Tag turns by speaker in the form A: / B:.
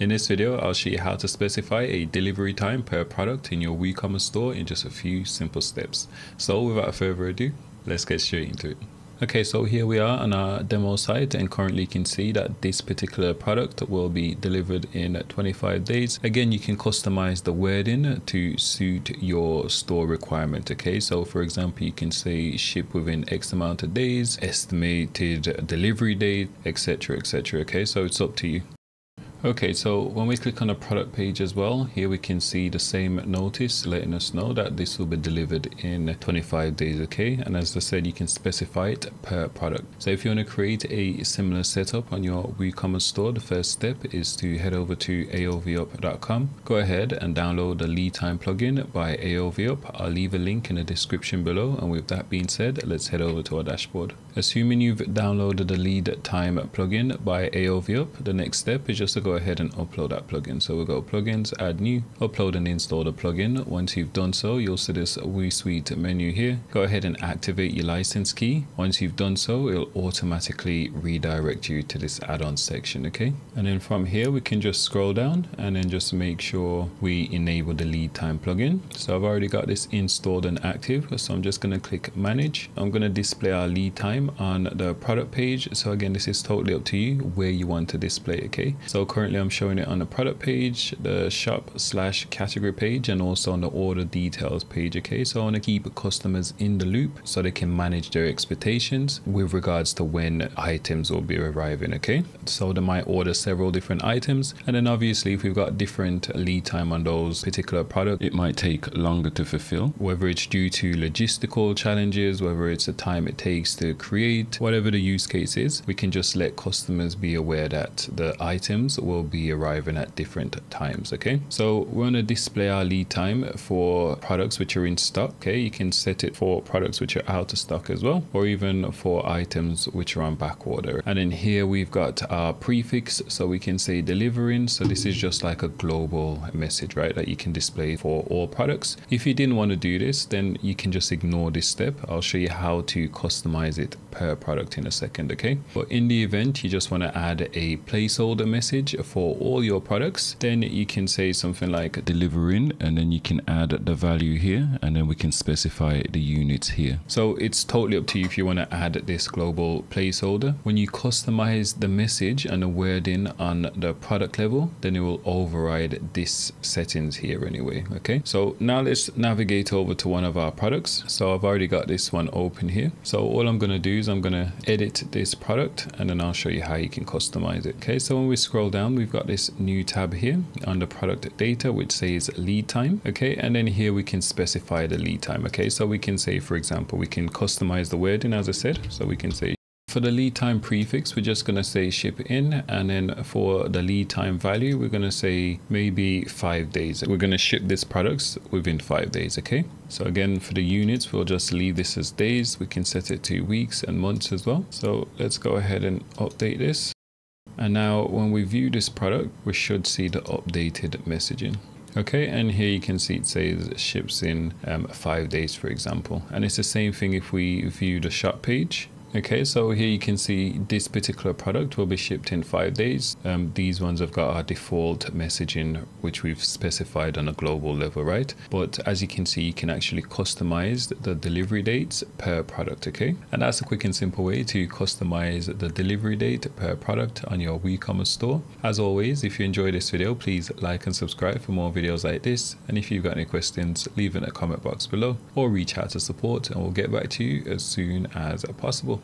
A: In this video, I'll show you how to specify a delivery time per product in your WooCommerce store in just a few simple steps. So without further ado, let's get straight into it. Okay, so here we are on our demo site and currently you can see that this particular product will be delivered in 25 days. Again, you can customize the wording to suit your store requirement. Okay, so for example, you can say ship within X amount of days, estimated delivery date, etc. etc. Okay, so it's up to you. Okay, so when we click on the product page as well, here we can see the same notice letting us know that this will be delivered in 25 days, okay? And as I said, you can specify it per product. So if you want to create a similar setup on your WooCommerce store, the first step is to head over to aovup.com. Go ahead and download the lead time plugin by AOVUp. I'll leave a link in the description below. And with that being said, let's head over to our dashboard. Assuming you've downloaded the lead time plugin by AOVUp, the next step is just to go ahead and upload that plugin. So we'll go plugins, add new, upload and install the plugin. Once you've done so, you'll see this WooSuite menu here. Go ahead and activate your license key. Once you've done so, it'll automatically redirect you to this add-on section, okay? And then from here, we can just scroll down and then just make sure we enable the lead time plugin. So I've already got this installed and active. So I'm just gonna click manage. I'm gonna display our lead time on the product page. So again, this is totally up to you where you want to display, okay? So currently currently I'm showing it on the product page, the shop slash category page, and also on the order details page. Okay, so I want to keep customers in the loop so they can manage their expectations with regards to when items will be arriving. Okay, so they might order several different items, and then obviously if we've got different lead time on those particular products, it might take longer to fulfill, whether it's due to logistical challenges, whether it's the time it takes to create, whatever the use case is, we can just let customers be aware that the items will will be arriving at different times okay? So we're going to display our lead time for products which are in stock okay? You can set it for products which are out of stock as well or even for items which are on back order. And then here we've got our prefix so we can say delivering. So this is just like a global message right that you can display for all products. If you didn't want to do this then you can just ignore this step. I'll show you how to customize it per product in a second okay? But in the event you just want to add a placeholder message for all your products, then you can say something like delivering and then you can add the value here and then we can specify the units here. So it's totally up to you if you want to add this global placeholder. When you customize the message and the wording on the product level, then it will override this settings here anyway. Okay. So now let's navigate over to one of our products. So I've already got this one open here. So all I'm going to do is I'm going to edit this product and then I'll show you how you can customize it. Okay. So when we scroll down, we've got this new tab here under product data which says lead time okay and then here we can specify the lead time okay so we can say for example we can customize the wording as I said so we can say for the lead time prefix, we're just going to say ship in. And then for the lead time value, we're going to say maybe five days. We're going to ship this products within five days. Okay. So again, for the units, we'll just leave this as days. We can set it to weeks and months as well. So let's go ahead and update this. And now when we view this product, we should see the updated messaging. Okay, and here you can see it says ships in um, five days, for example. And it's the same thing if we view the shop page. Okay, so here you can see this particular product will be shipped in five days. Um, these ones have got our default messaging, which we've specified on a global level, right? But as you can see, you can actually customize the delivery dates per product, okay? And that's a quick and simple way to customize the delivery date per product on your WooCommerce store. As always, if you enjoyed this video, please like and subscribe for more videos like this. And if you've got any questions, leave in the comment box below or reach out to support and we'll get back to you as soon as possible.